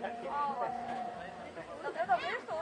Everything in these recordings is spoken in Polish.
Não, eu também estou.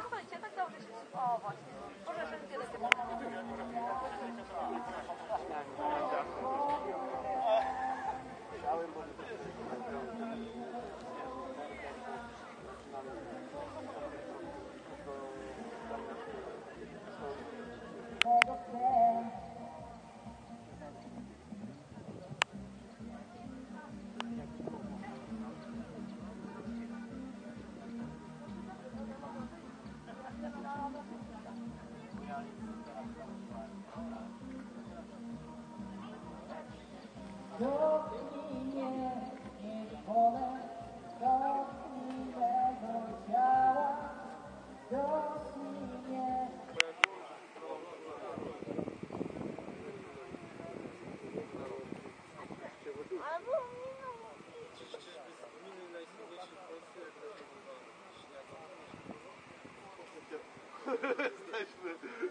Jesteśmy.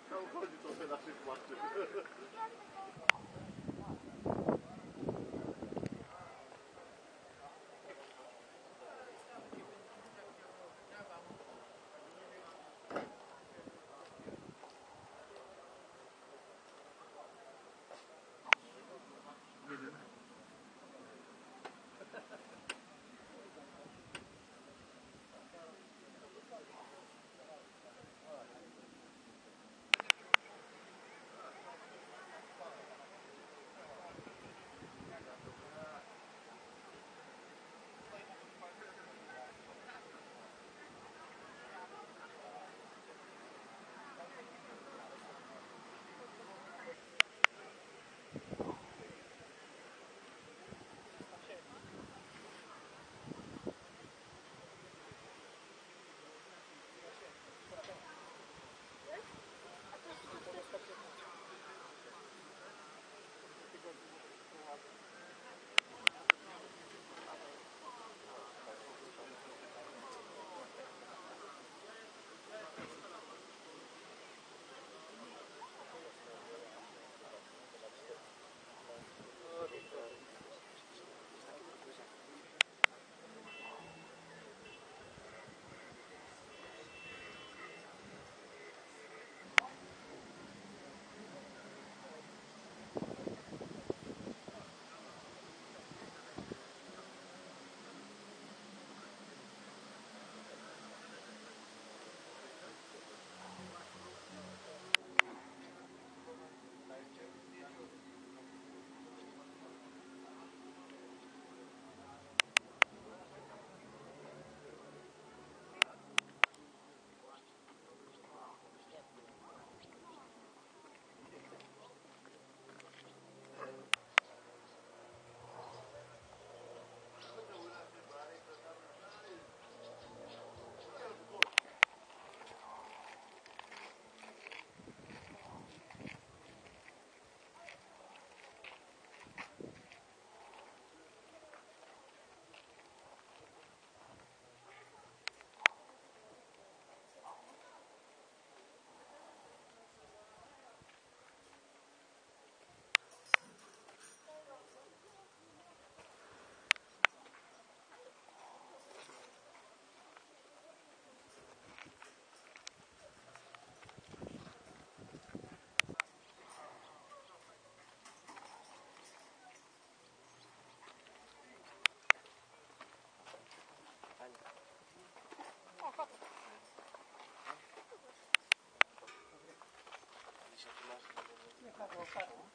Tam chodzi trochę naszych płaczy. かる分かる